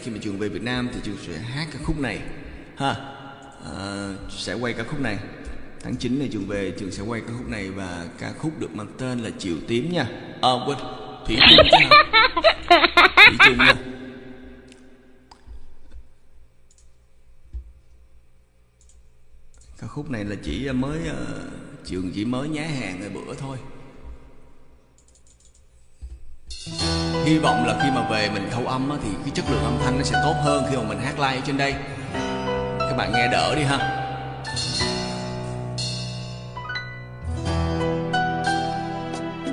khi mà trường về Việt Nam thì trường sẽ hát ca khúc này. Ha. À, sẽ quay ca khúc này. Tháng 9 này trường về trường sẽ quay ca khúc này và ca khúc được mang tên là Chiều Tím nha. À quên. Thủy Chung chứ Thủy Chung nha. Ca khúc này là chỉ mới ờ, trường chỉ mới nhá hàng ngày bữa thôi hy vọng là khi mà về mình thâu âm á, thì cái chất lượng âm thanh nó sẽ tốt hơn khi mà mình hát live ở trên đây. Các bạn nghe đỡ đi ha.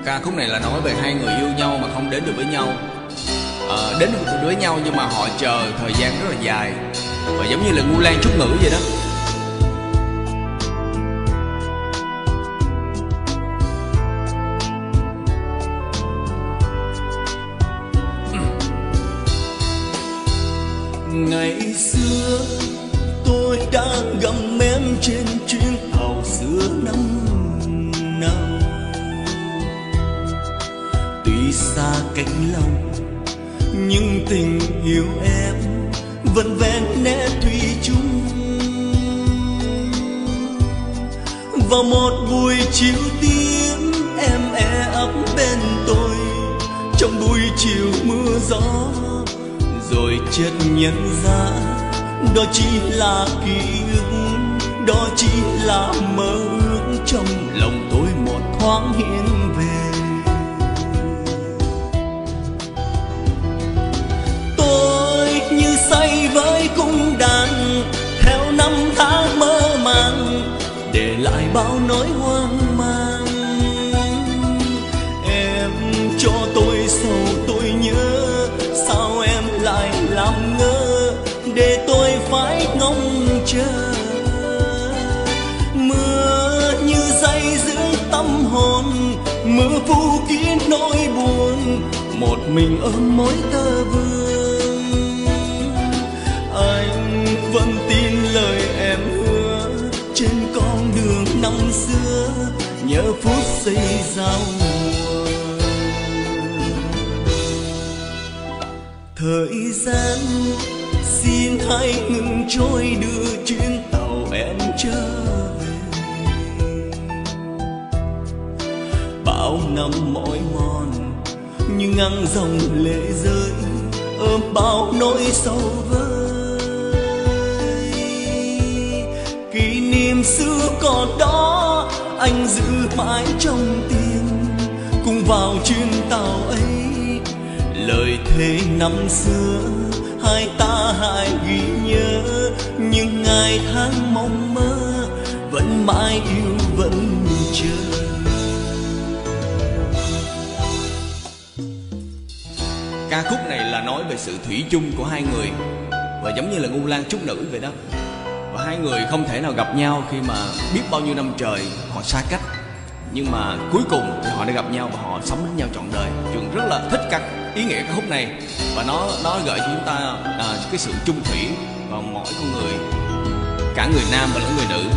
Ca khúc này là nói về hai người yêu nhau mà không đến được với nhau. À, đến được với nhau nhưng mà họ chờ thời gian rất là dài. Và giống như là ngu lan trúc ngữ vậy đó. Ngày xưa, tôi đã gặm em trên chuyến tàu xưa năm nào. Tuy xa cách lòng, nhưng tình yêu em vẫn vẹn nét thủy chung. Vào một buổi chiều tím em e ấp bên tôi, trong buổi chiều mưa gió rồi chợt nhận ra đó chỉ là ký ức, đó chỉ là mơ ước. Trong lòng tôi một thoáng hiện về. Tôi như say với cung đàn theo năm tháng mơ màng. Để lại bao nỗi hoang mưa phủ kín nỗi buồn, một mình ôm mối tơ vương. Anh vẫn tin lời em hứa, trên con đường năm xưa, nhớ phút giây giao mùa. Thời gian xin hãy ngừng trôi đưa chuyến tàu em trở bao năm mỏi mòn, như ngang dòng lệ rơi ôm bao nỗi sầu vơi. Kỷ niệm xưa còn đó, anh giữ mãi trong tim, cùng vào chuyến tàu ấy. Lời thề năm xưa, hai ta hai ghi nhớ những ngày tháng mong mơ, vẫn mãi yêu vẫn chờ. Ca khúc này là nói về sự thủy chung của hai người. Và giống như là ngu lan trúc nữ vậy đó. Và hai người không thể nào gặp nhau khi mà biết bao nhiêu năm trời họ xa cách. Nhưng mà cuối cùng thì họ đã gặp nhau và họ sống với nhau trọn đời. Trường rất là thích các ý nghĩa ca khúc này. Và nó nó gợi cho chúng ta à, cái sự chung thủy vào mỗi con người. Cả người nam và lẫn người nữ.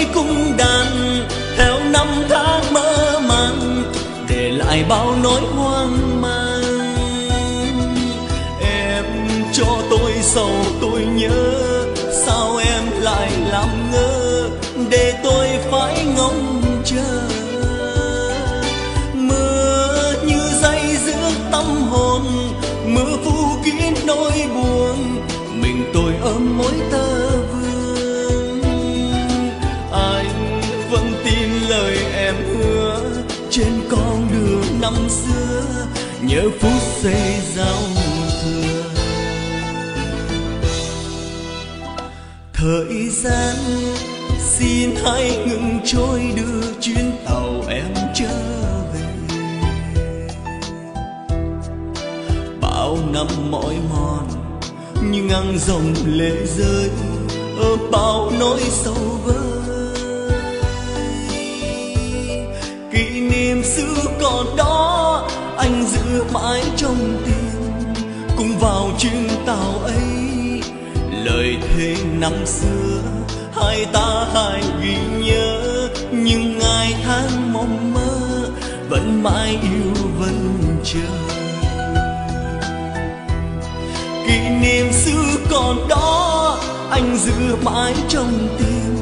Với cung đàn, theo năm tháng mơ màng, để lại bao nỗi hoang mang. Em cho tôi sầu, tôi nhớ, sao em lại làm ngơ, để tôi phải ngóng chờ. Mưa như dây giữa tâm hồn, mưa phủ kín nỗi buồn, mình tôi ôm mối tâm lời em hứa trên con đường năm xưa, nhớ phút giây giao thừa. Thời gian xin hãy ngừng trôi đưa chuyến tàu em trở về. Bao năm mỏi mòn như ngang dòng lệ rơi ở bao nỗi sâu vơi kỷ niệm xưa còn đó, anh giữ mãi trong tim, cùng vào chuyến tàu ấy. Lời thề năm xưa, hai ta hai ghi nhớ, nhưng ngày tháng mong mơ, vẫn mãi yêu vẫn chờ. Kỷ niệm xưa còn đó, anh giữ mãi trong tim,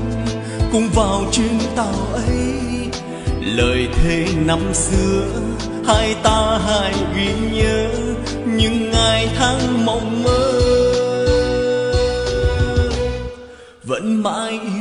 cùng vào chuyến tàu ấy lời thề năm xưa, hai ta hai ghi nhớ, những ngày tháng mộng mơ. Vẫn mãi yêu